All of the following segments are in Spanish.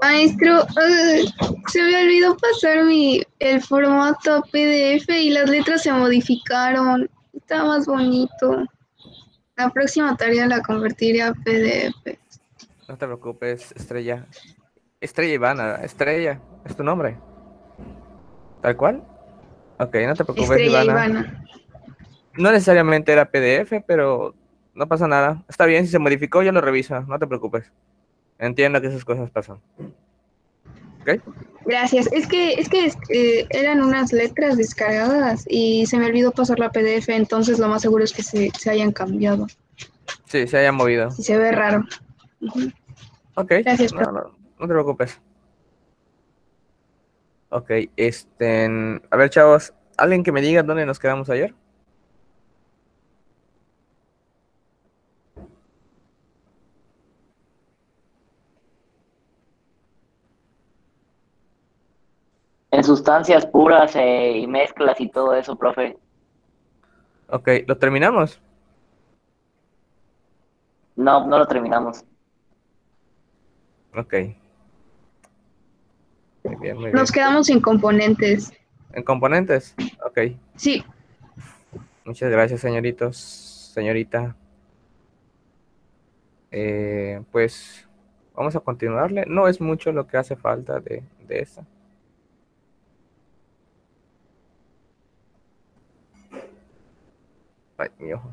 Maestro, uh, se me olvidó pasar mi, el formato PDF y las letras se modificaron. Está más bonito. La próxima tarea la convertiré a PDF. No te preocupes, Estrella. Estrella Ivana, Estrella, ¿es tu nombre? ¿Tal cual? Ok, no te preocupes, Estrella Ivana. Ivana. No necesariamente era PDF, pero no pasa nada. Está bien, si se modificó, yo lo reviso, no te preocupes. Entiendo que esas cosas pasan. ¿Ok? Gracias. Es que, es que eh, eran unas letras descargadas y se me olvidó pasar la PDF, entonces lo más seguro es que se, se hayan cambiado. Sí, se haya movido. Y se ve raro. Ujú. Ok. Gracias, no, no, no te preocupes. Ok, este. A ver, chavos, ¿alguien que me diga dónde nos quedamos ayer? Sustancias puras eh, y mezclas y todo eso, profe. Ok, ¿lo terminamos? No, no lo terminamos. Ok. Muy bien, muy bien. Nos quedamos sin componentes. ¿En componentes? Ok. Sí, Muchas gracias, señoritos, señorita. Eh, pues vamos a continuarle. No es mucho lo que hace falta de, de esta. Ay, mi ojo.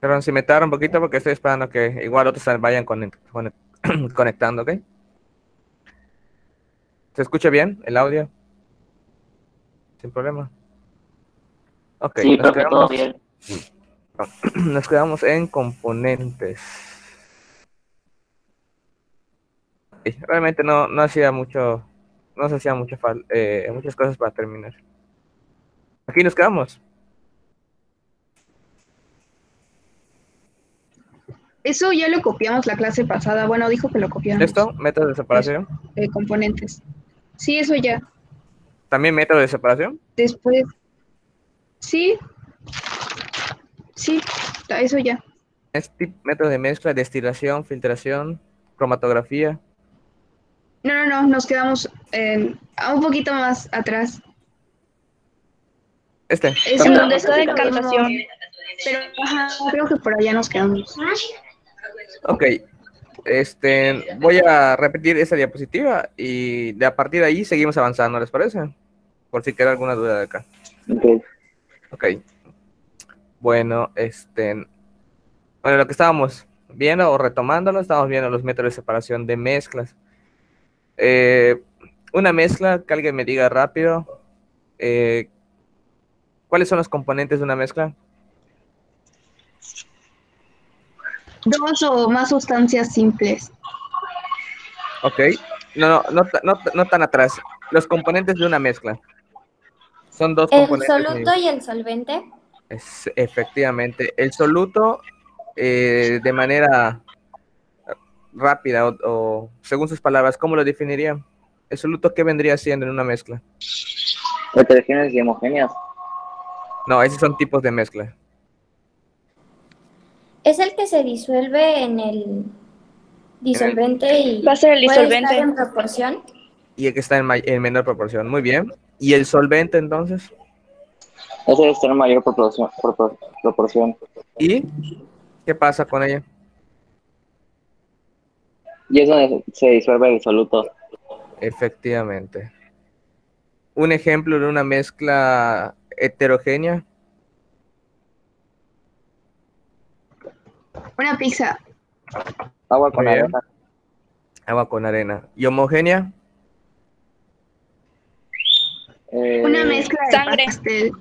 Pero si me tarda un poquito porque estoy esperando que igual otros vayan conect- conect- conectando, ¿ok? ¿Se escucha bien el audio? Sin problema. Ok, sí, nos quedamos, bien. nos quedamos en componentes. Realmente no, no hacía mucho, no se hacía mucho fal- eh, muchas cosas para terminar. Aquí nos quedamos. eso ya lo copiamos la clase pasada. Bueno, dijo que lo copiamos. ¿Esto? Método de separación. eh, componentes. Sí, eso ya. También método de separación. Después. Sí. Sí, eso ya. Este método de mezcla, destilación, filtración, cromatografía. No, no, no, nos quedamos a un poquito más atrás. Este. Es En un- donde está decantatación. Pero ajá, creo que por allá nos quedamos. Ok. Este, voy a repetir esta diapositiva y de a partir de ahí seguimos avanzando, ¿les parece? Por si queda alguna duda de acá. Ok. Ok. Bueno, este. Bueno, lo que estábamos viendo o retomándolo, estábamos viendo los métodos de separación de mezclas. Eh, una mezcla, que alguien me diga rápido. eh, ¿Cuáles son los componentes de una mezcla? Dos o más sustancias simples. Ok. No, no, no, no, no tan atrás. Los componentes de una mezcla. Son dos El componentes. soluto y el solvente. Es- efectivamente. El soluto, eh, de manera rápida o, o según sus palabras, ¿cómo lo definiría? ¿El soluto qué vendría siendo en una mezcla? Heterogéneas y homogéneas. No, esos son tipos de mezcla. Es el que se disuelve en el disolvente y Va a ser el puede disolvente. estar en proporción. Y el que está en, en menor proporción. Muy bien. ¿Y el solvente entonces? Ese debe tener mayor proporción. propor- proporción. ¿Y qué pasa con ella? Y es donde se disuelve el soluto. Efectivamente. Un ejemplo de una mezcla heterogénea. Una pizza. Agua con bien. arena. Agua con arena. ¿Y homogénea? Eh, Una mezcla de Sangre. pastel.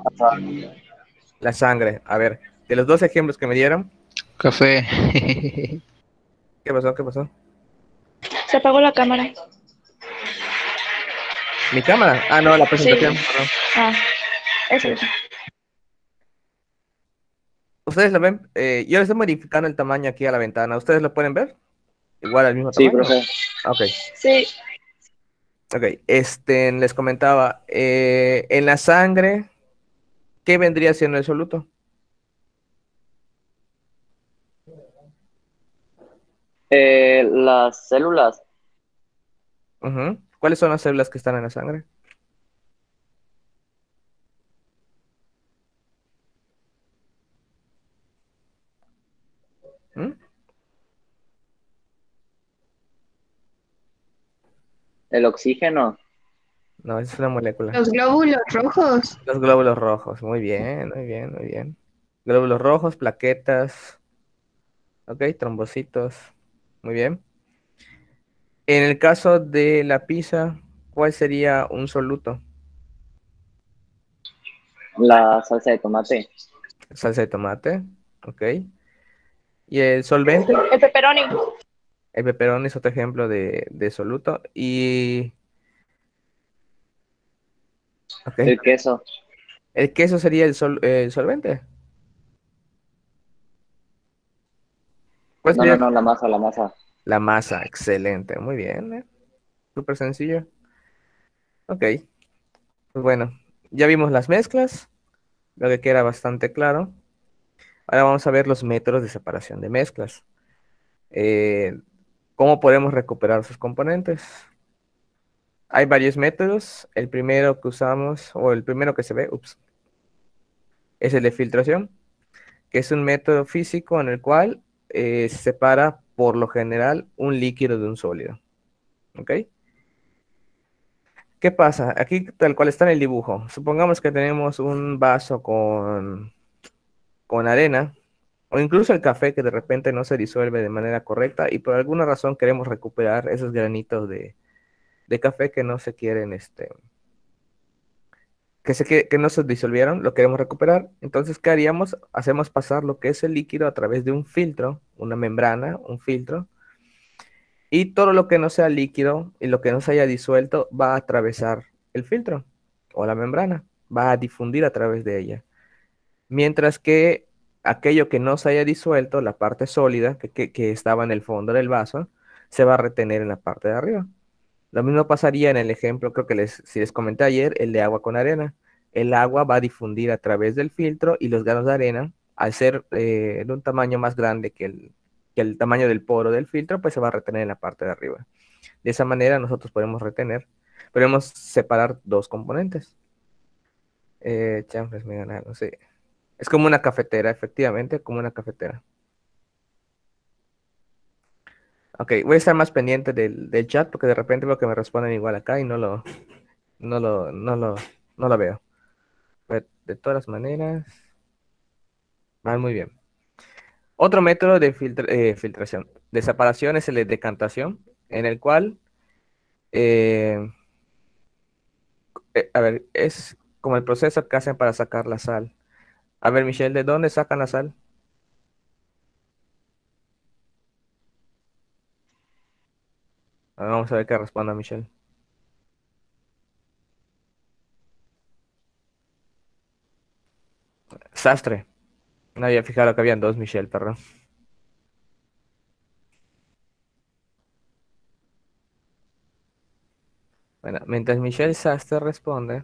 La sangre. A ver, de los dos ejemplos que me dieron, Café. ¿qué pasó? ¿Qué pasó? Se apagó la cámara. ¿Mi cámara? Ah, no, la presentación. Ah, eso. ¿Ustedes lo ven? Eh, yo le estoy modificando el tamaño aquí a la ventana. ¿Ustedes lo pueden ver? Igual al mismo Sí, tamaño. profe. Ok, Sí. ok. Este, les comentaba, eh, en la sangre, ¿qué vendría siendo el soluto? Eh, las células, Ujú. ¿Cuáles son las células que están en la sangre? El oxígeno, No, esa es una molécula. Los glóbulos rojos. Los glóbulos rojos. Muy bien, muy bien, muy bien. Glóbulos rojos, plaquetas. Ok, trombocitos. Muy bien. En el caso de la pizza, ¿cuál sería un soluto? la salsa de tomate, Salsa de tomate. Ok. ¿Y el solvente? El pepperoni. El pepperoni es otro ejemplo de, de soluto. Y. El queso, ¿El queso sería el, sol- el solvente? ¿Cuál no, no, no, la masa, la masa, La masa, excelente, muy bien, ¿eh? Súper sencillo. Ok, pues bueno, ya vimos las mezclas, lo que queda bastante claro. Ahora vamos a ver los métodos de separación de mezclas. Eh, ¿cómo podemos recuperar sus componentes? Hay varios métodos. El primero que usamos, o el primero que se ve, ups, es el de filtración, que es un método físico en el cual eh, se separa por lo general un líquido de un sólido. ¿Ok? ¿Qué pasa? Aquí tal cual está en el dibujo. Supongamos que tenemos un vaso con, con arena o incluso el café que de repente no se disuelve de manera correcta y por alguna razón queremos recuperar esos granitos de, de café que no se quieren, este, que, se, que, no se disolvieron, lo queremos recuperar. Entonces, ¿qué haríamos? Hacemos pasar lo que es el líquido a través de un filtro, una membrana, un filtro, y todo lo que no sea líquido y lo que no se haya disuelto va a atravesar el filtro o la membrana, va a difundir a través de ella. Mientras que aquello que no se haya disuelto, la parte sólida que, que, estaba en el fondo del vaso, se va a retener en la parte de arriba. Lo mismo pasaría en el ejemplo, creo que les, si les comenté ayer, el de agua con arena. El agua va a difundir a través del filtro y los granos de arena, al ser eh, de un tamaño más grande que el, que el tamaño del poro del filtro, pues se va a retener en la parte de arriba. De esa manera nosotros podemos retener, podemos separar dos componentes. Eh, chanfles me ganaron, sí. Es como una cafetera, efectivamente, como una cafetera. Ok, voy a estar más pendiente del, chat porque de repente veo que me responden igual acá y no lo, no lo, no lo, no lo veo. De todas maneras, van muy bien. Otro método de filtra, eh, filtración, de separación es el de decantación, en el cual, eh, eh, a ver, es como el proceso que hacen para sacar la sal. A ver, Michelle, ¿de dónde sacan la sal? Vamos a ver qué responda Michelle. Sastre. No había fijado que habían dos Michelle, perdón. Bueno, mientras Michelle Sastre responde,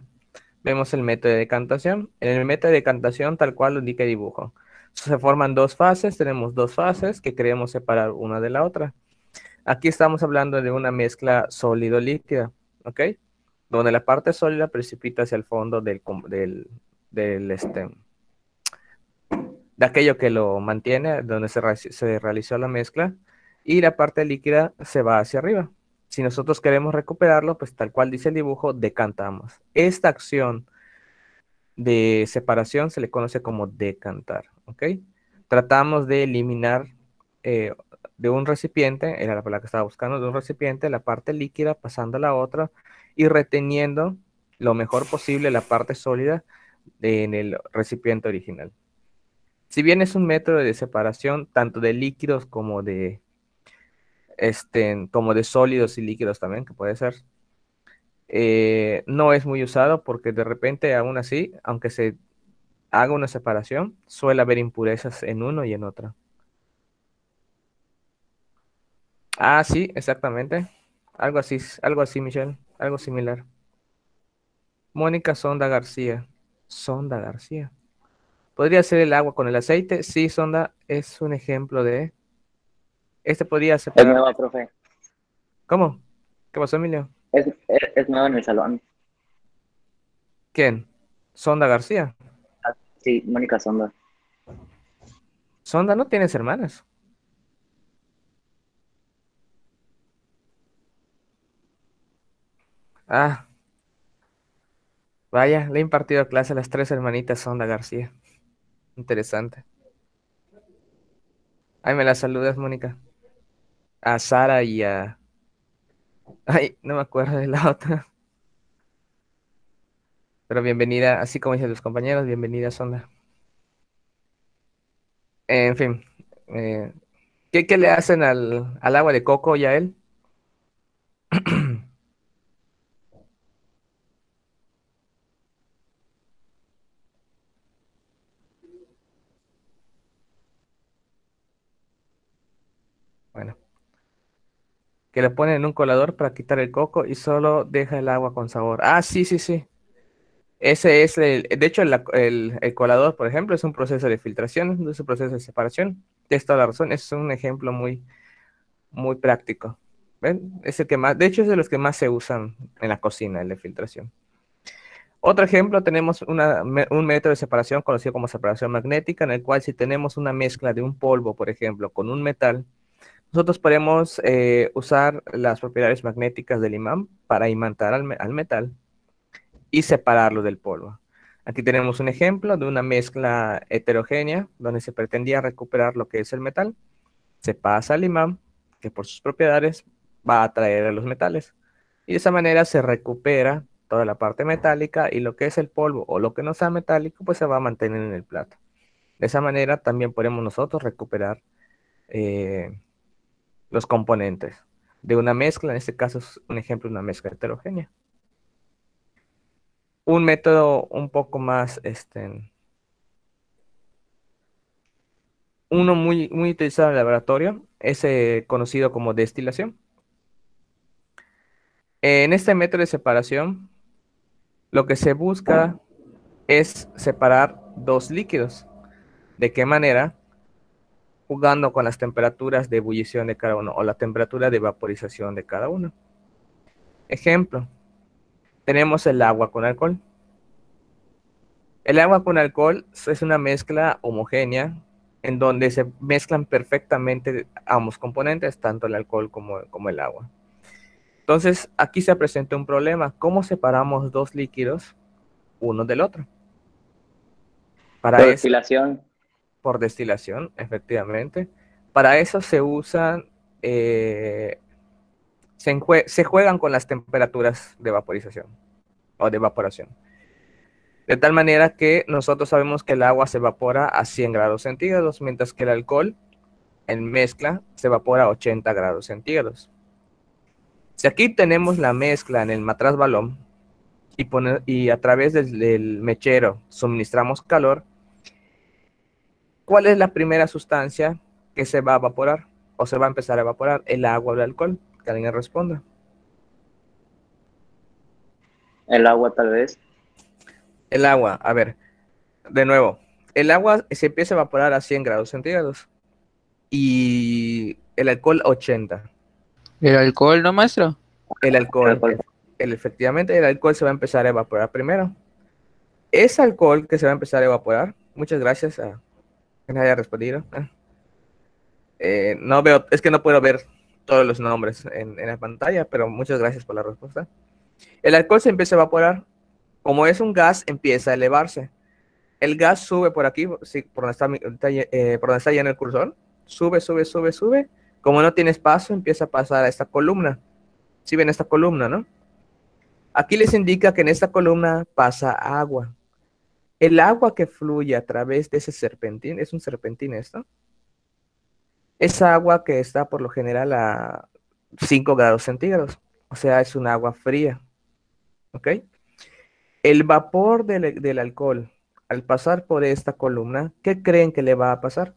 vemos el método de decantación. En el método de decantación, tal cual lo indica el dibujo. Se forman dos fases, tenemos dos fases que queremos separar una de la otra. Aquí estamos hablando de una mezcla sólido-líquida, ¿ok? Donde la parte sólida precipita hacia el fondo del, del, del este, de aquello que lo mantiene, donde se, se, realizó la mezcla, y la parte líquida se va hacia arriba. Si nosotros queremos recuperarlo, pues tal cual dice el dibujo, decantamos. Esta acción de separación se le conoce como decantar. Tratamos de eliminar eh, de un recipiente, era la palabra que estaba buscando, de un recipiente, la parte líquida pasando a la otra y reteniendo lo mejor posible la parte sólida en el recipiente original. Si bien es un método de separación tanto de líquidos como de, este, como de sólidos y líquidos también, que puede ser, eh, no es muy usado porque de repente aún así, aunque se haga una separación, suele haber impurezas en uno y en otro. Ah, sí, exactamente. Algo así, algo así, Michelle. Algo similar. Mónica Sonda García. Sonda García. ¿Podría ser el agua con el aceite? Sí, Sonda es un ejemplo de Este podría Es separar. nueva, profe. ¿Cómo? ¿Qué pasó, Emilio? Es, es, es nueva en el salón. ¿Quién? Sonda García. Sí, Mónica Sonda. Sonda no tienes hermanas. Ah. Vaya, le he impartido clase a las tres hermanitas Sonda García. Interesante. Ay, me las saludas, Mónica. A Sara y a... Ay, no me acuerdo de la otra. Pero bienvenida, así como dicen los compañeros, bienvenida, Sonda. En fin, eh, ¿qué, qué le hacen al, al agua de coco y a él? Bueno, que le ponen en un colador para quitar el coco y solo deja el agua con sabor. Ah, sí, sí, sí. Ese es el, de hecho, el, el- colador, por ejemplo, es un proceso de filtración, es un proceso de separación. Tienes toda la razón, es un ejemplo muy, muy práctico. Es el que más, de hecho, es de los que más se usan en la cocina, el de filtración. Otro ejemplo, tenemos un método de separación conocido como separación magnética, en el cual si tenemos una mezcla de un polvo, por ejemplo, con un metal, nosotros podemos eh, usar las propiedades magnéticas del imán para imantar al, me- al metal y separarlo del polvo. Aquí tenemos un ejemplo de una mezcla heterogénea donde se pretendía recuperar lo que es el metal. Se pasa al imán, que por sus propiedades va a atraer a los metales. Y de esa manera se recupera toda la parte metálica y lo que es el polvo o lo que no sea metálico, pues se va a mantener en el plato. De esa manera también podemos nosotros recuperar eh, los componentes de una mezcla. En este caso es un ejemplo de una mezcla heterogénea. Un método un poco más, este, uno muy, muy utilizado en el laboratorio, es eh, conocido como destilación. En este método de separación, lo que se busca es separar dos líquidos. ¿De qué manera? Jugando con las temperaturas de ebullición de cada uno o la temperatura de vaporización de cada uno. Ejemplo, tenemos el agua con alcohol. El agua con alcohol es una mezcla homogénea en donde se mezclan perfectamente ambos componentes, tanto el alcohol como, como el agua. Entonces, aquí se presenta un problema. ¿Cómo separamos dos líquidos uno del otro? Para Por eso, destilación. Por destilación, efectivamente. Para eso se usan, eh, se, juegan con las temperaturas de vaporización o de evaporación. De tal manera que nosotros sabemos que el agua se evapora a 100 grados centígrados, mientras que el alcohol en mezcla se evapora a 80 grados centígrados. Si aquí tenemos la mezcla en el matraz balón y, a través del mechero suministramos calor, ¿cuál es la primera sustancia que se va a evaporar o se va a empezar a evaporar? El agua o el alcohol. Que alguien responda. El agua, tal vez. El agua, a ver, de nuevo, el agua se empieza a evaporar a 100 grados centígrados y el alcohol a 80. ¿El alcohol, no, maestro? El alcohol, alcohol. el- efectivamente, el alcohol se va a empezar a evaporar primero. Ese alcohol que se va a empezar a evaporar, muchas gracias a haya respondido. Eh, no veo, es que no puedo ver todos los nombres en, la pantalla, pero muchas gracias por la respuesta. El alcohol se empieza a evaporar. Como es un gas, empieza a elevarse. El gas sube por aquí, sí, por, donde está, eh, por donde está lleno el cursor. Sube, sube, sube, sube. Como no tiene espacio, empieza a pasar a esta columna. Si ven esta columna, ¿no? Aquí les indica que en esta columna pasa agua. El agua que fluye a través de ese serpentín, es un serpentín esto. Es agua que está por lo general a 5 grados centígrados. O sea, es un agua fría. ¿Ok? El vapor del, del alcohol, al pasar por esta columna, ¿qué creen que le va a pasar?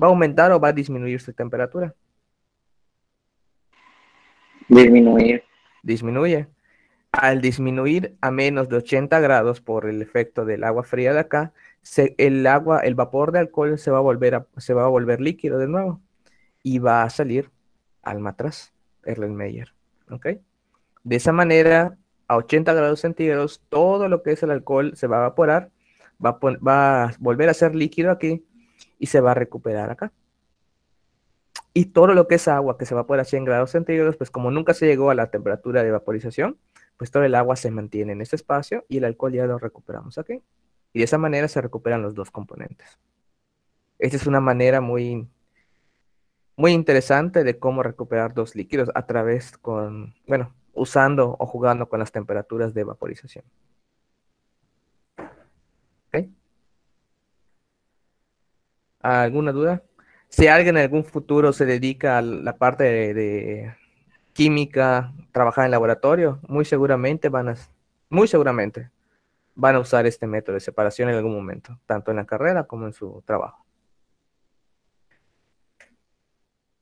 ¿Va a aumentar o va a disminuir su temperatura? Disminuir. disminuye. Al disminuir a menos de 80 grados por el efecto del agua fría de acá, el agua, el vapor de alcohol se va a volver se va a volver líquido de nuevo. y va a salir al matraz, Erlenmeyer. ¿Ok? De esa manera, a 80 grados centígrados, todo lo que es el alcohol se va a evaporar, va a, va a volver a ser líquido aquí y se va a recuperar acá. Y todo lo que es agua que se evapora a 100 grados centígrados, pues como nunca se llegó a la temperatura de vaporización, pues todo el agua se mantiene en este espacio y el alcohol ya lo recuperamos aquí. Y de esa manera se recuperan los dos componentes. Esta es una manera muy, muy interesante de cómo recuperar dos líquidos a través con, bueno, usando o jugando con las temperaturas de vaporización. ¿Ok? ¿Alguna duda? Si alguien en algún futuro se dedica a la parte de, de química, trabajar en laboratorio, muy seguramente van a, muy seguramente van a usar este método de separación en algún momento, tanto en la carrera como en su trabajo.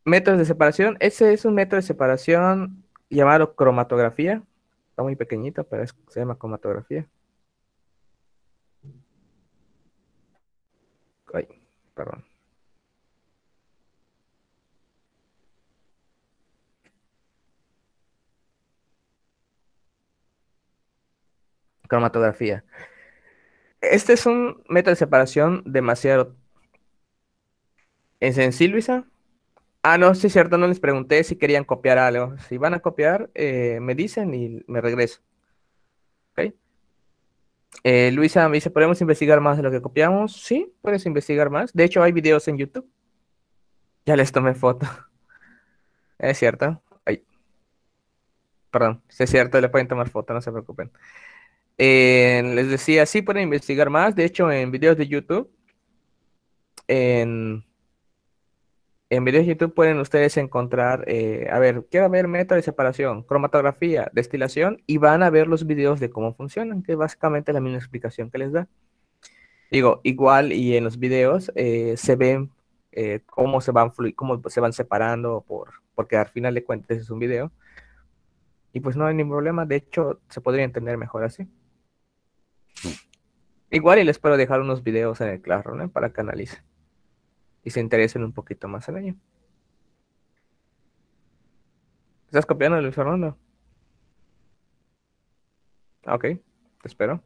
Métodos de separación. Ese es un método de separación llamado cromatografía. Está muy pequeñito, pero es- se llama cromatografía. Ay, perdón. Cromatografía. Este es un método de separación demasiado... ¿Es en sí, Luisa? Ah, no, sí es cierto, no les pregunté si querían copiar algo. Si van a copiar, eh, me dicen y me regreso. ¿Ok? Eh, Luisa me dice, ¿podemos investigar más de lo que copiamos? Sí, puedes investigar más. De hecho, hay videos en YouTube. Ya les tomé foto. Es cierto. Ay. Perdón, sí es cierto, le pueden tomar foto, no se preocupen. Eh, les decía, sí pueden investigar más. De hecho, en videos de YouTube, en, en videos de YouTube pueden ustedes encontrar, eh, a ver, quiero ver método de separación, cromatografía, destilación, y van a ver los videos de cómo funcionan, que es básicamente la misma explicación que les da. Digo, igual y en los videos eh, se ven eh, cómo se van cómo se van separando por, porque al final de cuentas es un video. Y pues no hay ningún problema, de hecho se podría entender mejor así. Igual y les puedo dejar unos videos en el Classroom, ¿eh? para que analicen y se interesen un poquito más en ello. ¿Estás copiando, Luis Fernando? Ok, te espero.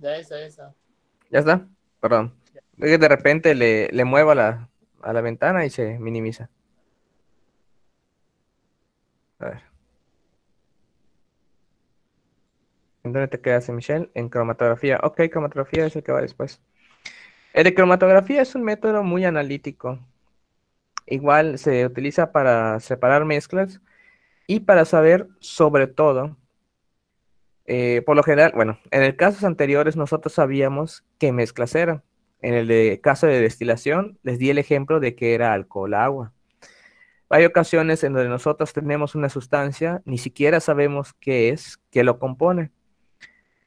Ya esa, esa. ¿Ya está? Perdón. Es que de repente le, le muevo a la, a la ventana y se minimiza. A ver. ¿En dónde te quedas, Michelle? En cromatografía. Ok, cromatografía es el que va después. El de cromatografía es un método muy analítico. Igual se utiliza para separar mezclas y para saber sobre todo, eh, por lo general, bueno, en el casos anteriores nosotros sabíamos qué mezclas eran. En el caso de destilación, les di el ejemplo de que era alcohol-agua. Hay ocasiones en donde nosotros tenemos una sustancia, ni siquiera sabemos qué es, qué lo compone.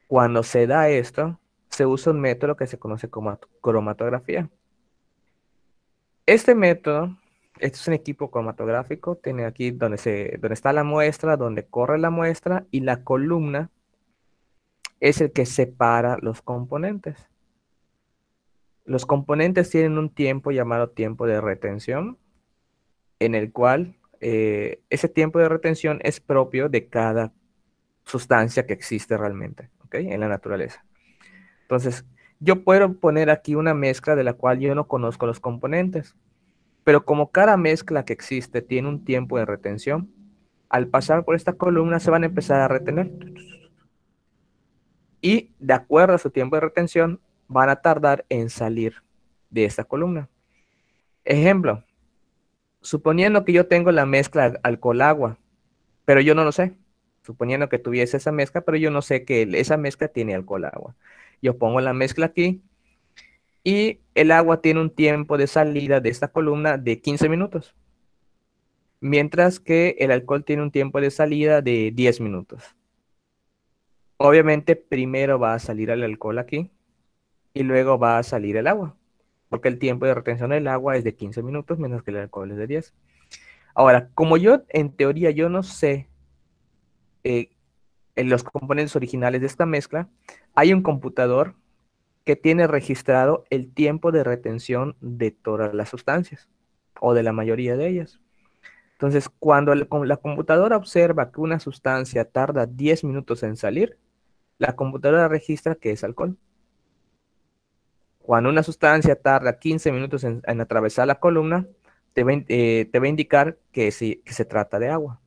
Cuando se da esto, se usa un método que se conoce como cromatografía. Este método, este es un equipo cromatográfico, tiene aquí donde, se, donde está la muestra, donde corre la muestra y la columna es el que separa los componentes. Los componentes tienen un tiempo llamado tiempo de retención, en el cual eh, ese tiempo de retención es propio de cada sustancia que existe realmente, ¿ok? En la naturaleza. Entonces, yo puedo poner aquí una mezcla de la cual yo no conozco los componentes, pero como cada mezcla que existe tiene un tiempo de retención, al pasar por esta columna se van a empezar a retener. Y de acuerdo a su tiempo de retención, van a tardar en salir de esta columna. Ejemplo, suponiendo que yo tengo la mezcla alcohol-agua, pero yo no lo sé. Suponiendo que tuviese esa mezcla, pero yo no sé que esa mezcla tiene alcohol-agua. Yo pongo la mezcla aquí y el agua tiene un tiempo de salida de esta columna de 15 minutos. Mientras que el alcohol tiene un tiempo de salida de 10 minutos. Obviamente primero va a salir el alcohol aquí y luego va a salir el agua. porque el tiempo de retención del agua es de 15 minutos, menos que el alcohol es de 10. Ahora, como yo, en teoría, yo no sé eh, en los componentes originales de esta mezcla, hay un computador que tiene registrado el tiempo de retención de todas las sustancias, o de la mayoría de ellas. Entonces, cuando la, computadora observa que una sustancia tarda 10 minutos en salir, la computadora registra que es alcohol. Cuando una sustancia tarda 15 minutos en, atravesar la columna, te va, eh, te va a indicar que se trata de agua.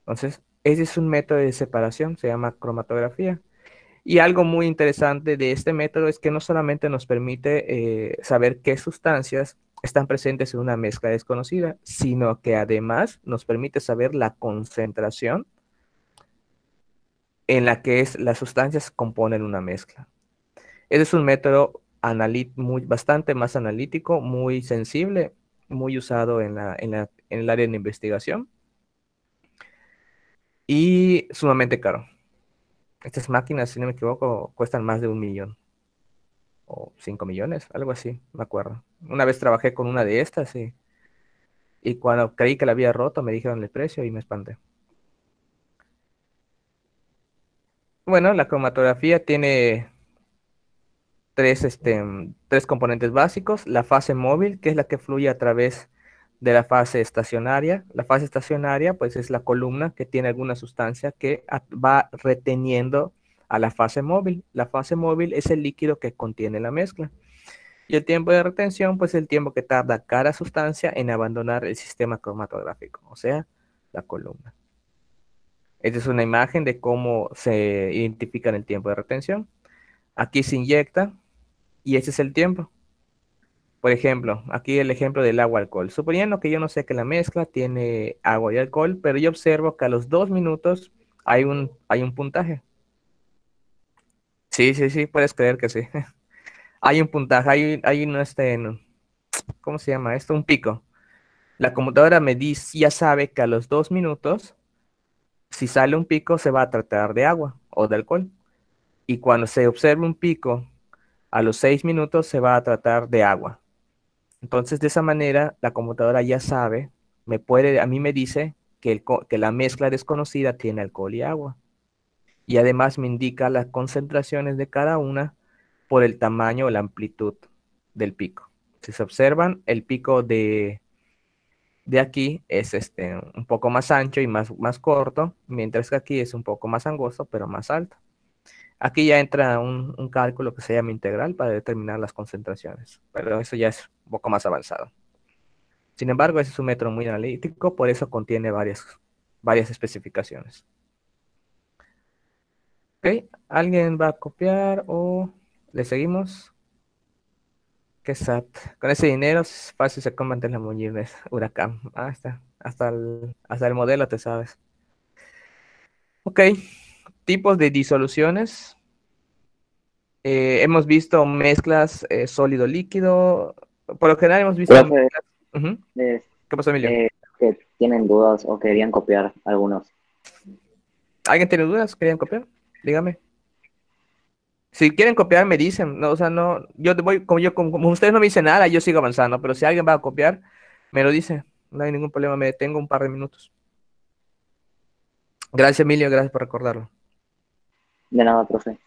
Entonces, ese es un método de separación, se llama cromatografía. Y algo muy interesante de este método es que no solamente nos permite eh, saber qué sustancias están presentes en una mezcla desconocida, sino que además nos permite saber la concentración en la que es, las sustancias componen una mezcla. Ese es un método muy, bastante más analítico, muy sensible, muy usado en, la, en, la, en el área de investigación y sumamente caro. Estas máquinas, si no me equivoco, cuestan más de un millón o cinco millones, algo así, me acuerdo. Una vez trabajé con una de estas y, y cuando creí que la había roto me dijeron el precio y me espanté. Bueno, la cromatografía tiene tres, este, tres componentes básicos. La fase móvil, que es la que fluye a través de la fase estacionaria. La fase estacionaria, pues es la columna que tiene alguna sustancia que va reteniendo a la fase móvil. La fase móvil es el líquido que contiene la mezcla. Y el tiempo de retención, pues el tiempo que tarda cada sustancia en abandonar el sistema cromatográfico, o sea, la columna. Esta es una imagen de cómo se identifica el tiempo de retención. Aquí se inyecta y ese es el tiempo. Por ejemplo, aquí el ejemplo del agua-alcohol. Suponiendo que yo no sé que la mezcla tiene agua y alcohol, pero yo observo que a los dos minutos hay un, hay un puntaje. Sí, sí, sí, puedes creer que sí. hay un puntaje, hay, hay un, este, ¿cómo se llama esto? Un pico. La computadora me dice, ya sabe que a los dos minutos, si sale un pico, se va a tratar de agua o de alcohol. Y cuando se observa un pico, a los seis minutos se va a tratar de agua. Entonces, de esa manera, la computadora ya sabe, me puede, a mí me dice que, el, que la mezcla desconocida tiene alcohol y agua y además me indica las concentraciones de cada una por el tamaño o la amplitud del pico. Si se observan, el pico de, de aquí es este, un poco más ancho y más, más corto, mientras que aquí es un poco más angosto, pero más alto. Aquí ya entra un, un, cálculo que se llama integral para determinar las concentraciones, pero eso ya es un poco más avanzado. Sin embargo, ese es un método muy analítico, por eso contiene varias, varias especificaciones. ¿Alguien va a copiar o le seguimos? Qué sad. Con ese dinero es fácil se combate la muñeca huracán. Ah, está. Hasta el, hasta el modelo te sabes. Ok. Tipos de disoluciones. Eh, hemos visto mezclas eh, sólido-líquido. Por lo general hemos visto... ¿Qué pasó, Emilio? Eh, que tienen dudas o querían copiar algunos. ¿Alguien tiene dudas? ¿Querían copiar? Dígame. Si quieren copiar, me dicen. No, o sea, no, yo voy, como yo, como, ustedes no me dicen nada, yo sigo avanzando. Pero si alguien va a copiar, me lo dice. No hay ningún problema, me detengo un par de minutos. Gracias, Emilio, gracias por recordarlo. De nada, profe.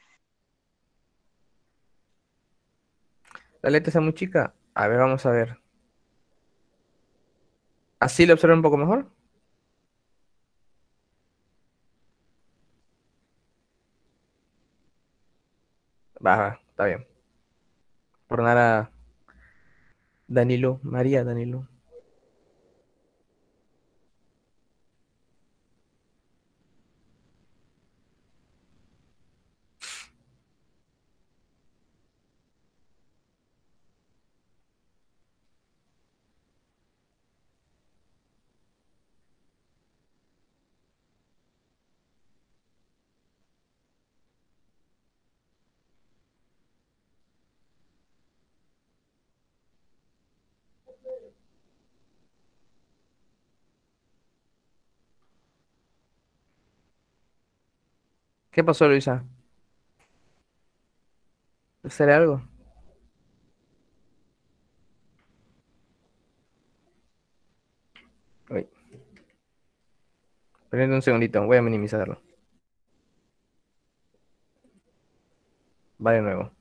La letra está muy chica. A ver, vamos a ver. ¿Así le observo un poco mejor? Va, está bien. Por nada, Danilo, María Danilo. ¿Qué pasó, Luisa? ¿Será algo? Uy, esperen un segundito, voy a minimizarlo. Va de nuevo.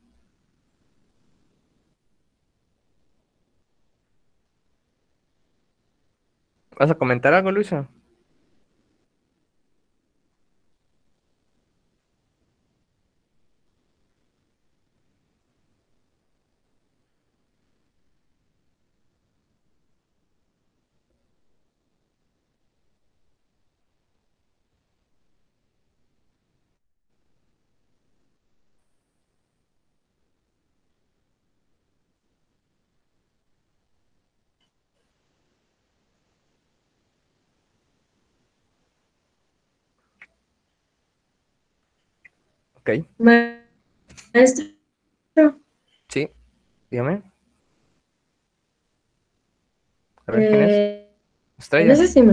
¿Vas a comentar algo, Luisa? Ok, Maestro, sí, dígame. A ver, ¿quién es? eh, Estrella. no sé si me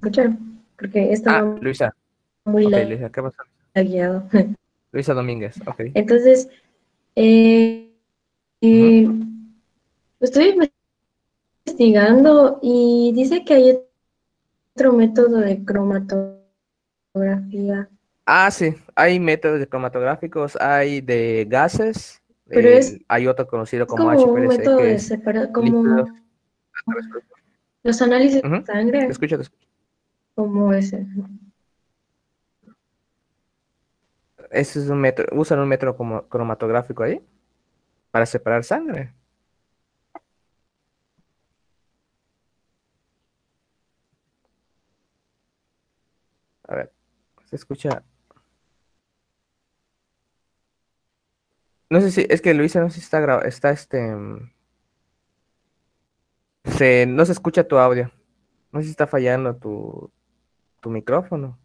escucharon, porque estaba Ah, Luisa. muy Ok, la- Luisa, ¿qué pasa? lagueado. Luisa Domínguez, ok. Entonces, eh, eh, estoy investigando y dice que hay otro método de cromatografía, Ah, sí, hay métodos cromatográficos, hay de gases, Pero eh, es- hay otro conocido como como un HPLC, método que de como los análisis de sangre, Te escucho, te escucho. como ese. Ese es un método, usan un método como cromatográfico ahí para separar sangre. A ver, se escucha. No sé si, es que Luisa no sé si está grabado, está este. mm, Se, no se escucha tu audio. No sé si está fallando tu, tu micrófono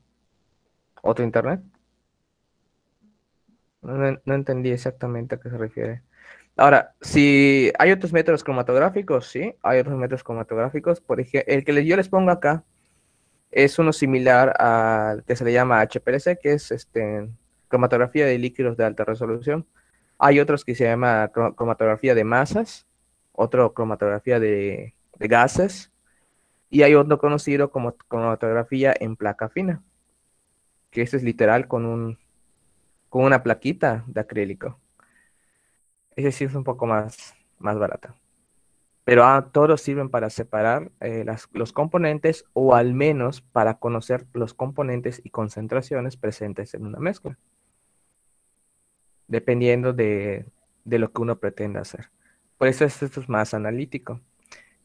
o tu internet. No, no- entendí exactamente a qué se refiere. Ahora, si hay otros métodos cromatográficos, sí, hay otros métodos cromatográficos. Por ejemplo, el que yo les pongo acá es uno similar al que se le llama HPLC, que es este, cromatografía de líquidos de alta resolución. Hay otros que se llama cro- cromatografía de masas, otro cromatografía de, gases, y hay otro conocido como cromatografía en placa fina, que es literal con un, con una plaquita de acrílico. Ese sí es un poco más, más barato. Pero ah, todos sirven para separar eh, los componentes o al menos para conocer los componentes y concentraciones presentes en una mezcla. Dependiendo de, de lo que uno pretenda hacer. Por eso es- esto es más analítico.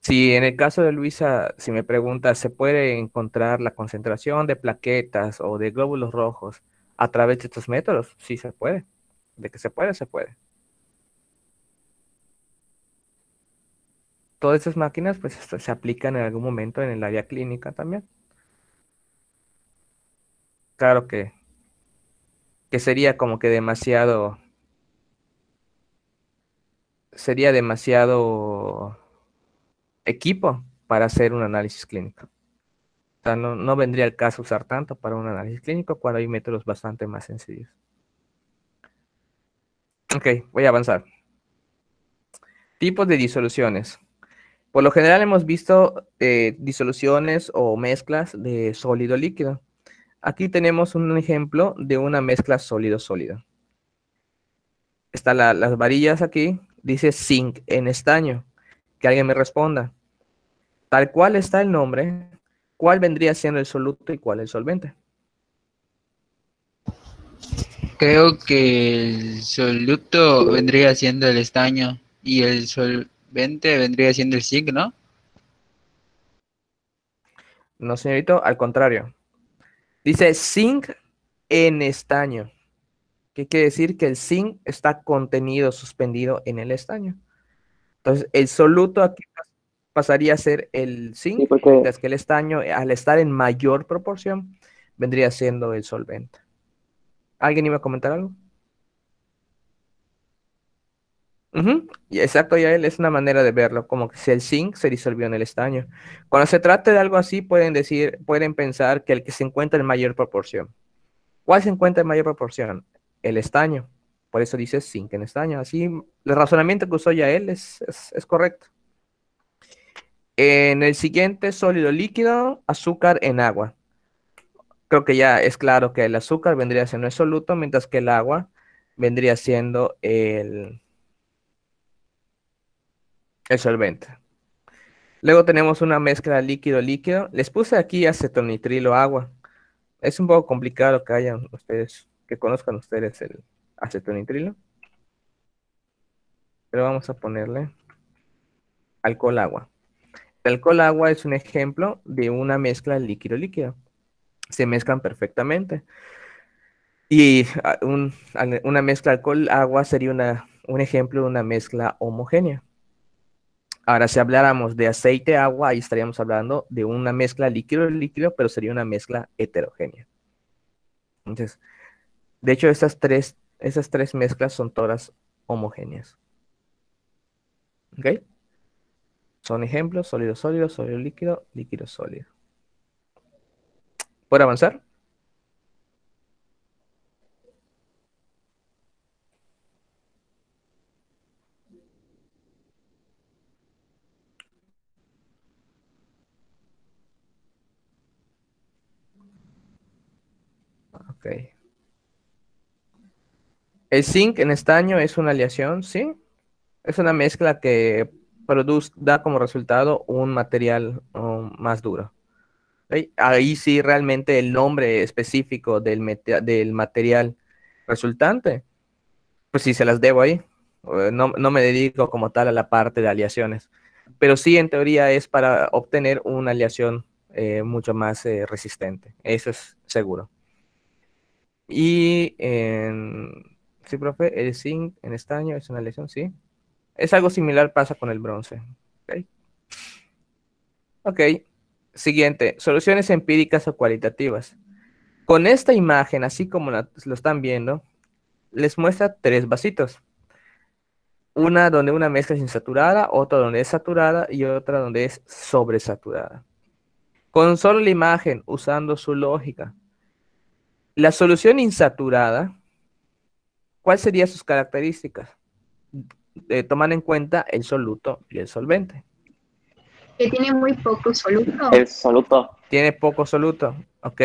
Si en el caso de Luisa, si me pregunta, ¿se puede encontrar la concentración de plaquetas o de glóbulos rojos a través de estos métodos? Sí se puede. De que se puede, se puede. Todas esas máquinas pues esto se aplican en algún momento en el área clínica también. Claro que, que sería como que demasiado, sería demasiado equipo para hacer un análisis clínico. O sea, no, no vendría el caso usar tanto para un análisis clínico cuando hay métodos bastante más sencillos. Ok, voy a avanzar. Tipos de disoluciones. Por lo general hemos visto eh, disoluciones o mezclas de sólido líquido. Aquí tenemos un ejemplo de una mezcla sólido-sólido. Están la- las varillas aquí, dice zinc en estaño. Que alguien me responda. Tal cual está el nombre, ¿cuál vendría siendo el soluto y cuál el solvente? Creo que el soluto vendría siendo el estaño y el solvente vendría siendo el zinc, ¿no? No, señorito, al contrario. Dice zinc en estaño. ¿Qué quiere decir? Que el zinc está contenido, suspendido en el estaño. Entonces, el soluto aquí pas- pasaría a ser el zinc, Sí, porque mientras que el estaño, al estar en mayor proporción, vendría siendo el solvente. ¿Alguien iba a comentar algo? Ujú, y exacto, ya él es una manera de verlo, como que si el zinc se disolvió en el estaño. Cuando se trate de algo así, pueden decir, pueden pensar que el que se encuentra en mayor proporción. ¿Cuál se encuentra en mayor proporción? El estaño. Por eso dice zinc en estaño. Así, el razonamiento que usó ya él es, es, es correcto. En el siguiente sólido líquido, azúcar en agua. Creo que ya es claro que el azúcar vendría siendo el soluto, mientras que el agua vendría siendo el, el solvente. Luego tenemos una mezcla líquido-líquido. Les puse aquí acetonitrilo agua. Es un poco complicado que hayan ustedes, que conozcan ustedes el acetonitrilo. Pero vamos a ponerle alcohol agua. El alcohol agua es un ejemplo de una mezcla líquido-líquido. Se mezclan perfectamente. Y ah, un- una mezcla alcohol-agua sería una, un ejemplo de una mezcla homogénea. Ahora, si habláramos de aceite-agua, ahí estaríamos hablando de una mezcla líquido-líquido, pero sería una mezcla heterogénea. Entonces, de hecho, estas tres, esas tres mezclas son todas homogéneas. ¿Ok? Son ejemplos, sólido, sólido, sólido, líquido, líquido, sólido. ¿Puedo avanzar? Ok. El zinc en estaño es una aleación, ¿sí? Es una mezcla que produce, da como resultado un material um, más duro. Ahí sí realmente el nombre específico del material resultante, pues sí se las debo ahí. Eh, No, no me dedico como tal a la parte de aleaciones, pero sí en teoría es para obtener una aleación eh, mucho más eh, resistente. Eso es seguro. Y en, sí, profe, el zinc en estaño es una aleación, sí. Es algo similar pasa con el bronce. Ok. Ok. Siguiente, soluciones empíricas o cualitativas. Con esta imagen, así como lo están viendo, les muestra tres vasitos. Una donde una mezcla es insaturada, otra donde es saturada y otra donde es sobresaturada. Con solo la imagen, usando su lógica, la solución insaturada, ¿cuáles serían sus características? Eh, tomando en cuenta el soluto y el solvente. Que tiene muy poco soluto. El soluto. Tiene poco soluto, ¿ok?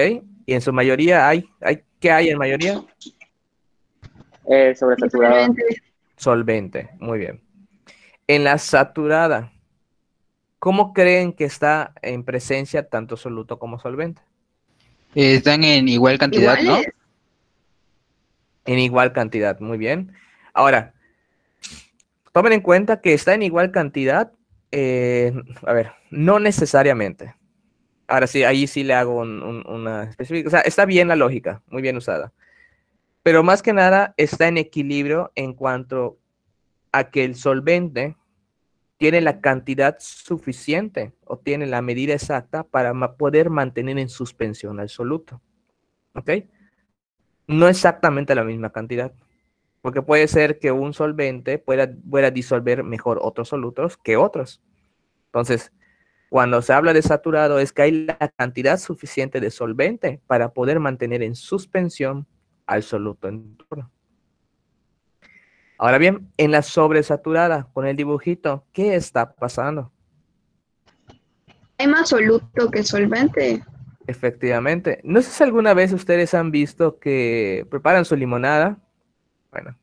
Y en su mayoría hay, hay ¿qué hay en mayoría? Eh, sobresaturado. Solvente, muy bien. En la saturada, ¿cómo creen que está en presencia tanto soluto como solvente? Eh, están en igual cantidad, ¿no? En igual cantidad, muy bien. Ahora, tomen en cuenta que está en igual cantidad, eh, a ver, no necesariamente. Ahora sí, ahí sí le hago un- un- una específica, o sea, está bien la lógica, muy bien usada. Pero más que nada está en equilibrio en cuanto a que el solvente tiene la cantidad suficiente o tiene la medida exacta para poder mantener en suspensión al soluto. ¿Ok? No exactamente la misma cantidad. Porque puede ser que un solvente pueda, pueda disolver mejor otros solutos que otros. Entonces, cuando se habla de saturado es que hay la cantidad suficiente de solvente para poder mantener en suspensión al soluto en turno. Ahora bien, en la sobresaturada, con el dibujito, ¿qué está pasando? Hay más soluto que solvente. Efectivamente. No sé si alguna vez ustedes han visto que preparan su limonada. Bueno,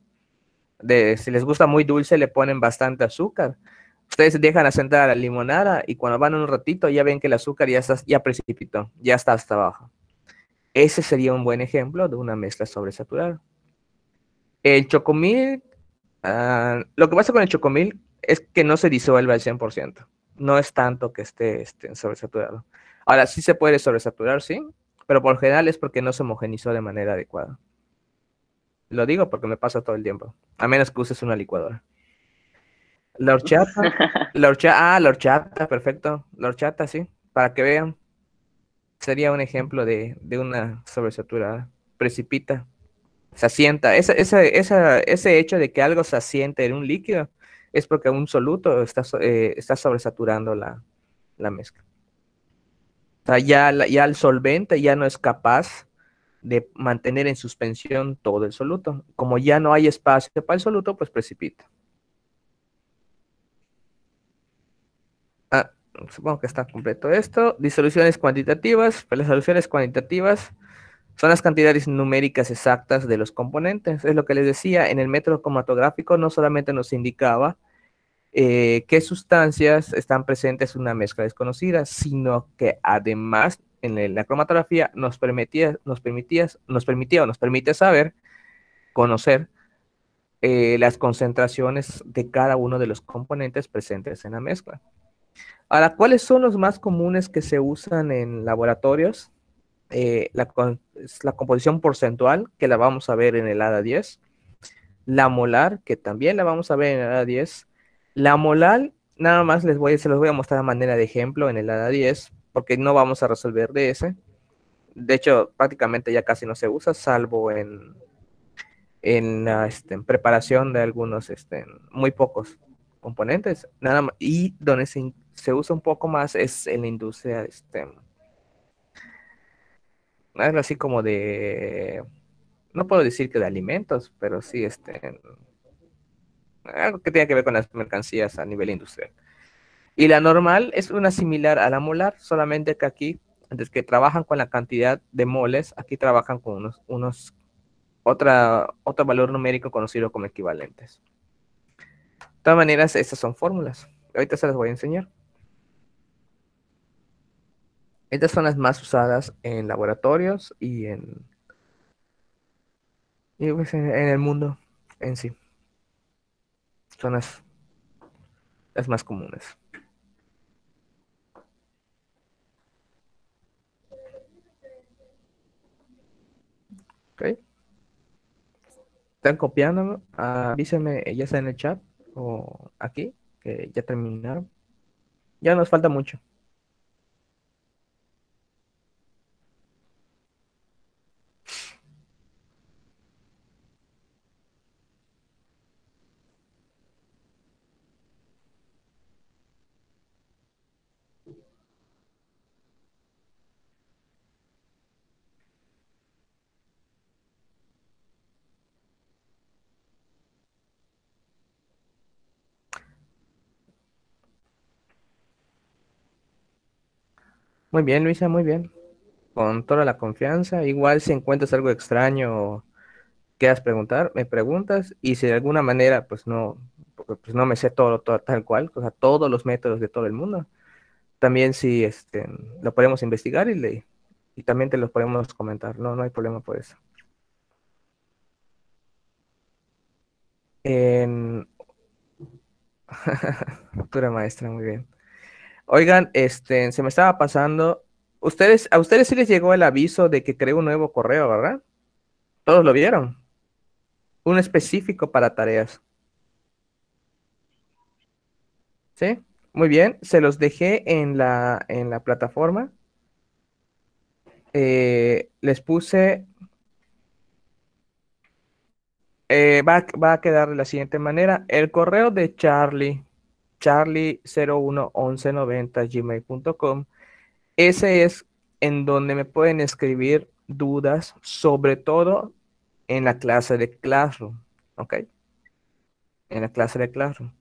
de, si les gusta muy dulce, le ponen bastante azúcar. Ustedes dejan asentar la limonada y cuando van un ratito ya ven que el azúcar ya, está, ya precipitó, ya está hasta abajo. Ese sería un buen ejemplo de una mezcla sobresaturada. El chocomil, ah, lo que pasa con el chocomil es que no se disuelve al 100%. No es tanto que esté, esté sobresaturado. Ahora sí se puede sobresaturar, sí, pero por general es porque no se homogenizó de manera adecuada. Lo digo porque me pasa todo el tiempo, a menos que uses una licuadora. La horchata, la horchata, ah, la horchata, perfecto. La horchata, sí, para que vean. Sería un ejemplo de, de una sobresaturada. Precipita, se asienta. Ese hecho de que algo se asiente en un líquido es porque un soluto está, eh, está sobresaturando la, la mezcla. O sea, ya, ya el solvente ya no es capaz de mantener en suspensión todo el soluto. Como ya no hay espacio para el soluto, pues precipita. Ah, supongo que está completo esto. Disoluciones cuantitativas. Pues las soluciones cuantitativas son las cantidades numéricas exactas de los componentes. Es lo que les decía, en el método cromatográfico no solamente nos indicaba eh, qué sustancias están presentes en una mezcla desconocida, sino que además en la cromatografía nos permitía, nos permitía, nos permitía o nos permite saber, conocer eh, las concentraciones de cada uno de los componentes presentes en la mezcla. Ahora, ¿cuáles son los más comunes que se usan en laboratorios? Eh, la, composición porcentual, que la vamos a ver en el ADA 10. La molar, que también la vamos a ver en el ADA 10. La molar, nada más les voy, se los voy a mostrar a manera de ejemplo en el ADA 10, porque no vamos a resolver de ese. De hecho, prácticamente ya casi no se usa, salvo en, en, este, preparación de algunos, este, muy pocos componentes. Nada más, y donde se, se, usa un poco más es en la industria, este, algo así como de, no puedo decir que de alimentos, pero sí, este, algo que tiene que ver con las mercancías a nivel industrial. Y la normal es una similar a la molar, solamente que aquí, antes que trabajan con la cantidad de moles, aquí trabajan con unos, unos otra, otro valor numérico conocido como equivalentes. De todas maneras, estas son fórmulas. Ahorita se las voy a enseñar. Estas son las más usadas en laboratorios y en, y pues en, el mundo en sí. Son las, las más comunes. Ok. ¿Están copiando? Avísenme ya sea en el chat o aquí, que ya terminaron. Ya nos falta mucho. Muy bien, Luisa, muy bien. Con toda la confianza. Igual si encuentras algo extraño quieras preguntar, me preguntas. Y si de alguna manera, pues no, pues no me sé todo, tal cual, o sea, todos los métodos de todo el mundo. También si este, lo podemos investigar y, le, y también te los podemos comentar. No, no hay problema por eso. En... Maestra, muy bien. Oigan, este, se me estaba pasando. Ustedes, a ustedes sí les llegó el aviso de que creó un nuevo correo, ¿verdad? Todos lo vieron. Un específico para tareas. ¿Sí? Muy bien. Se los dejé en la, en la plataforma. Eh, les puse. Eh, va, va a quedar de la siguiente manera. El correo de Charlie charlie011190gmail.com. Ese es en donde me pueden escribir dudas, sobre todo en la clase de Classroom, ¿ok? En la clase de Classroom.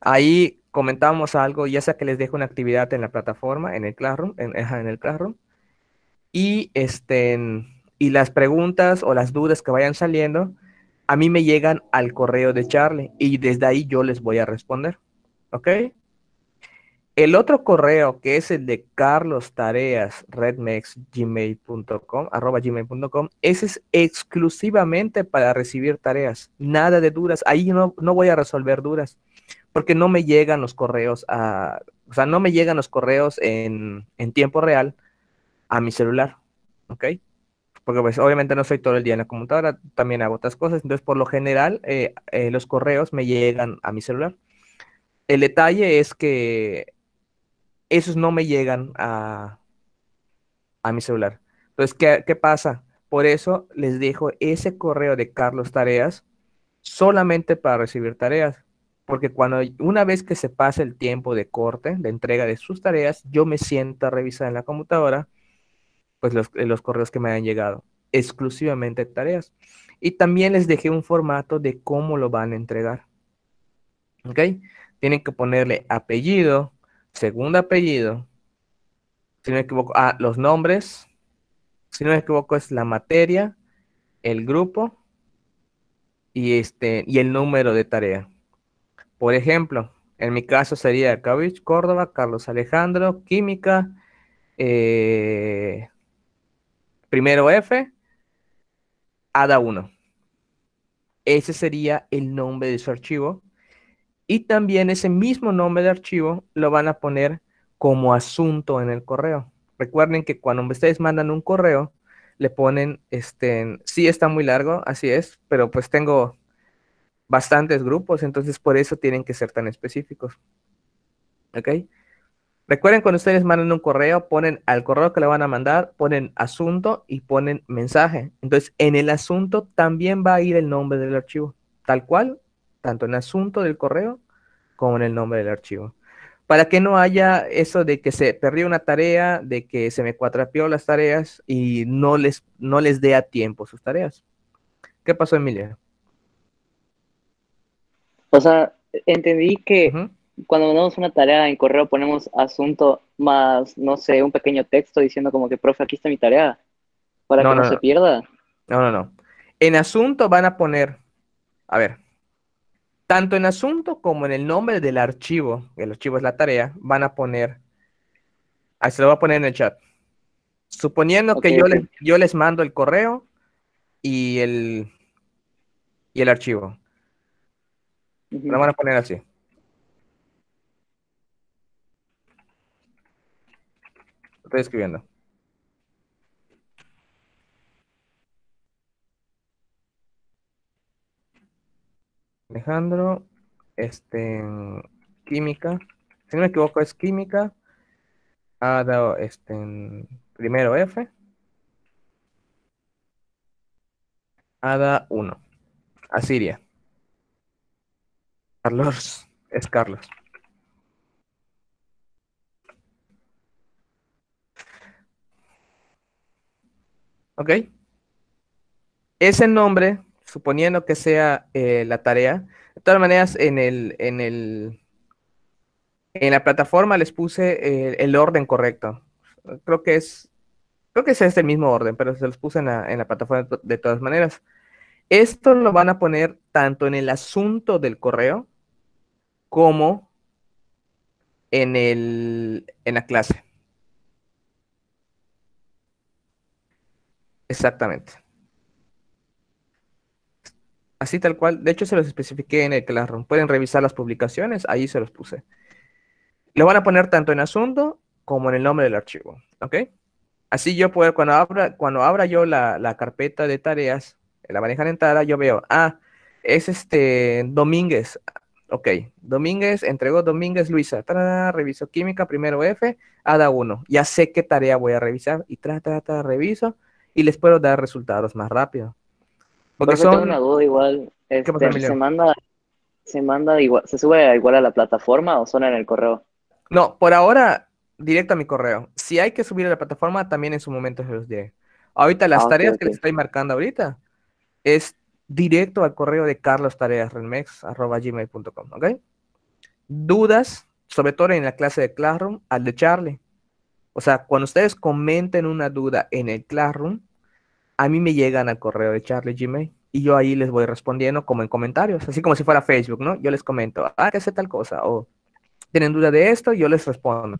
Ahí comentamos algo, ya sea que les dejo una actividad en la plataforma, en el Classroom, en, en el Classroom, y, este, y las preguntas o las dudas que vayan saliendo, a mí me llegan al correo de Charlie y desde ahí yo les voy a responder. ¿Ok? El otro correo que es el de Carlos Tareas redmexgmail.com, arroba gmail.com, ese es exclusivamente para recibir tareas. Nada de dudas. Ahí no, no voy a resolver dudas porque no me llegan los correos a, o sea, no me llegan los correos en, en tiempo real a mi celular. ¿Ok? Porque pues obviamente no soy todo el día en la computadora, también hago otras cosas, entonces por lo general eh, eh, los correos me llegan a mi celular. El detalle es que esos no me llegan a, a mi celular. Entonces, ¿qué, ¿qué pasa? Por eso les dejo ese correo de Carlos Tareas solamente para recibir tareas. Porque cuando una vez que se pasa el tiempo de corte, de entrega de sus tareas, yo me siento a revisar en la computadora pues los, los correos que me han llegado, exclusivamente tareas. Y también les dejé un formato de cómo lo van a entregar. ¿Ok? Tienen que ponerle apellido, segundo apellido, si no me equivoco, ah, los nombres, si no me equivoco es la materia, el grupo y, este, y el número de tarea. Por ejemplo, en mi caso sería Cabich Córdoba, Carlos Alejandro, Química, eh, primero F, ADA 1. Ese sería el nombre de su archivo. Y también ese mismo nombre de archivo lo van a poner como asunto en el correo. Recuerden que cuando ustedes mandan un correo, le ponen, este, sí está muy largo, así es, pero pues tengo bastantes grupos, entonces por eso tienen que ser tan específicos. ¿Ok? Recuerden cuando ustedes mandan un correo, ponen al correo que le van a mandar, ponen asunto y ponen mensaje. Entonces, en el asunto también va a ir el nombre del archivo, tal cual, tanto en asunto del correo como en el nombre del archivo. Para que no haya eso de que se perdió una tarea, de que se me cuatrapeó las tareas y no les, no les dé a tiempo sus tareas. ¿Qué pasó, Emilia? O sea, entendí que. Cuando mandamos una tarea en correo ponemos asunto más, no sé, un pequeño texto diciendo como que, profe, aquí está mi tarea, para No, que no, no, se no. pierda. No, no, no. En asunto van a poner, a ver, tanto en asunto como en el nombre del archivo, el archivo es la tarea, van a poner, ahí se lo voy a poner en el chat. Suponiendo que yo, les, yo les mando el correo y el, y el archivo. Ujú. Lo van a poner así. Lo Estoy escribiendo. Alejandro, este, química, si no me equivoco es química, ha dado este, primero F, ADA 1, Asiria. Carlos, es Carlos. ¿Ok? Ese nombre, suponiendo que sea eh, la tarea, de todas maneras, en el, en el, en la plataforma les puse eh, el orden correcto. Creo que es, creo que es este mismo orden, pero se los puse en la, en la plataforma de todas maneras. Esto lo van a poner tanto en el asunto del correo como en el, en la clase. Exactamente. Así tal cual. De hecho, se los especifiqué en el Classroom. Pueden revisar las publicaciones, ahí se los puse. Lo van a poner tanto en asunto como en el nombre del archivo. ¿Ok? Así yo puedo, cuando abra, cuando abra yo la, la carpeta de tareas, la manejan en Tara, yo veo, ah, es este Domínguez. Ok, Domínguez, entregó Domínguez Luisa. Reviso química, primero F, ADA 1. Ya sé qué tarea voy a revisar y tra, tra, tra, reviso y les puedo dar resultados más rápido. Porque tengo son, una duda igual. Este? ¿se manda, se manda igual, se sube igual a la plataforma o solo en el correo? no, por ahora, directo a mi correo. Si hay que subir a la plataforma, también en su momento se los diré. Ahorita las Ah, tareas que les estoy marcando ahorita es directo al correo de carlostareasrenmex.gmail.com, ¿ok? Dudas, sobre todo en la clase de Classroom, al de Charlie. O sea, cuando ustedes comenten una duda en el Classroom, a mí me llegan al correo de Charlie Gmail y yo ahí les voy respondiendo como en comentarios, así como si fuera Facebook, ¿no? Yo les comento, ah, que sé tal cosa, o tienen duda de esto, yo les respondo.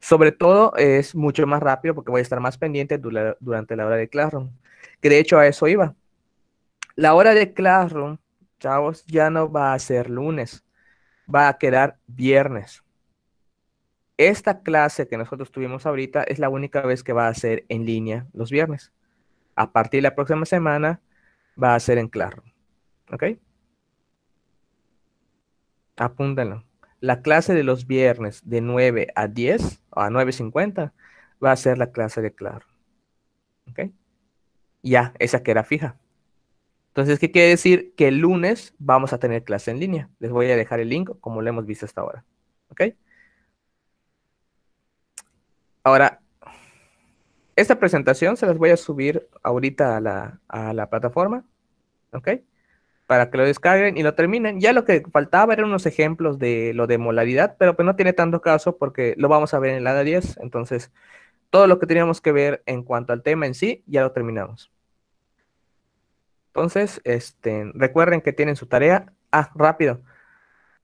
Sobre todo es mucho más rápido porque voy a estar más pendiente dura- durante la hora de Classroom. Que de hecho a eso iba. La hora de Classroom, chavos, ya no va a ser lunes, va a quedar viernes. Esta clase que nosotros tuvimos ahorita es la única vez que va a ser en línea los viernes. A partir de la próxima semana va a ser en Classroom. ¿Ok? Apúntenlo. La clase de los viernes de 9 a 10 o a 9.50 va a ser la clase de Classroom. ¿Ok? Ya, esa queda fija. Entonces, ¿qué quiere decir? Que el lunes vamos a tener clase en línea. Les voy a dejar el link como lo hemos visto hasta ahora. ¿Ok? Ahora, esta presentación se las voy a subir ahorita a la, a la plataforma. ¿Ok? para que lo descarguen y lo terminen. Ya lo que faltaba eran unos ejemplos de lo de molaridad, pero pues no tiene tanto caso porque lo vamos a ver en la de 10. Entonces, todo lo que teníamos que ver en cuanto al tema en sí, ya lo terminamos. Entonces, este, recuerden que tienen su tarea. Ah, rápido.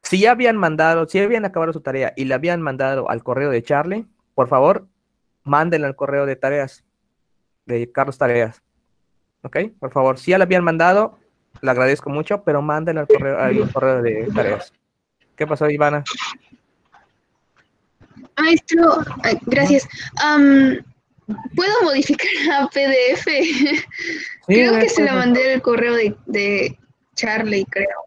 Si ya habían mandado, si ya habían acabado su tarea y la habían mandado al correo de Charlie, por favor, mándenla al correo de tareas, de Carlos Tareas. ¿Ok? Por favor, si ya la habían mandado, le agradezco mucho, pero mándenla al correo, al correo de tareas. ¿Qué pasó, Ivana? Maestro, ay, gracias. Am, ¿Puedo modificar a PDF? creo que se lo puede. mandé el correo de, de Charlie, creo.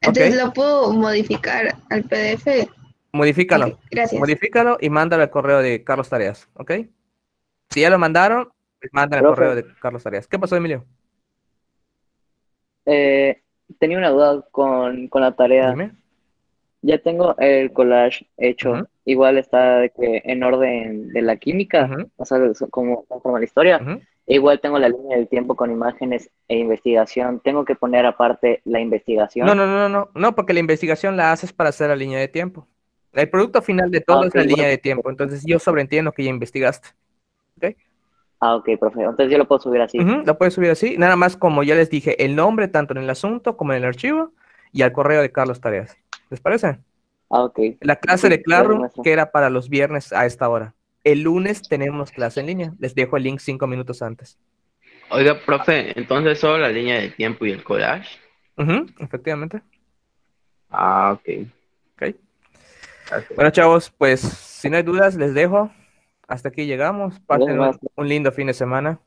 Entonces lo puedo modificar al PDF. Modifícalo. Gracias. Modifícalo y mándalo al correo de Carlos Tareas, ¿ok? Si ya lo mandaron, pues manden al correo de Carlos Tareas. ¿Qué pasó, Emilio? Eh, tenía una duda con, con la tarea. Dime. Ya tengo el collage hecho. Igual está de que en orden de la química, o sea, como, como la historia. E igual tengo la línea del tiempo con imágenes e investigación. Tengo que poner aparte la investigación. No, no, no, no, no, no, porque la investigación la haces para hacer la línea de tiempo. El producto final de todo Ah, es la línea bueno. de tiempo. Entonces yo sobreentiendo que ya investigaste. Ah, ok, profe. Entonces yo lo puedo subir así. Lo puedes subir así. Nada más como ya les dije, el nombre tanto en el asunto como en el archivo y al correo de Carlos Tareas. ¿Les parece? Ah, ok. La clase Sí, de maestro. que era para los viernes a esta hora. El lunes tenemos clase en línea. Les dejo el link cinco minutos antes. Oiga, profe, entonces solo la línea de tiempo y el collage. Ujú, efectivamente. Ah, ok. Ok. Bueno, chavos, pues si no hay dudas, les dejo. Hasta aquí llegamos. Pasen un lindo fin de semana.